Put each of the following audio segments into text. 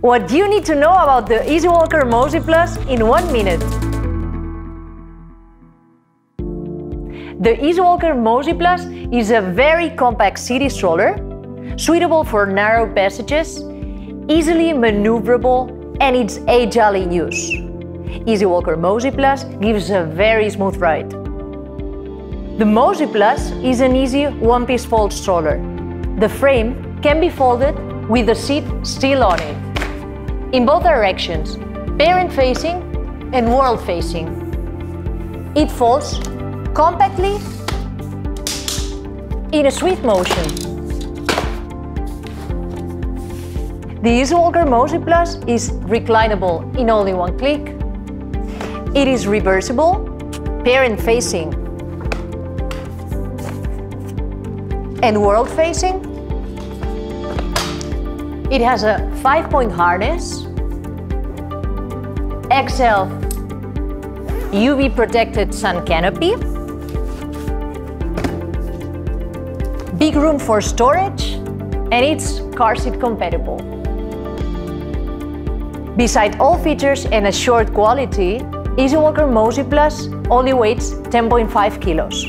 What do you need to know about the EasyWalker Mosey Plus in one minute. The EasyWalker Mosey Plus is a very compact city stroller, suitable for narrow passages, easily maneuverable, and it's agile in use. EasyWalker Mosey Plus gives a very smooth ride. The Mosey Plus is an easy one-piece fold stroller. The frame can be folded with the seat still on it in both directions, parent-facing and world-facing. It folds compactly in a swift motion. The EasyWalker Mosey Plus is reclinable in only one click. It is reversible, parent-facing and world-facing it has a 5-point harness, XL UV protected sun canopy, big room for storage, and it's car seat compatible. Beside all features and assured quality, EasyWalker Mosey Plus only weighs 10.5 kilos.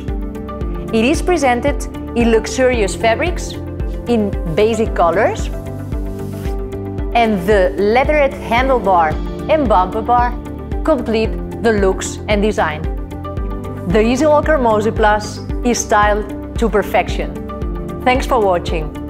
It is presented in luxurious fabrics, in basic colors, and the leatherette handlebar and bumper bar complete the looks and design. The EasyWalker Mosey Plus is styled to perfection. Thanks for watching.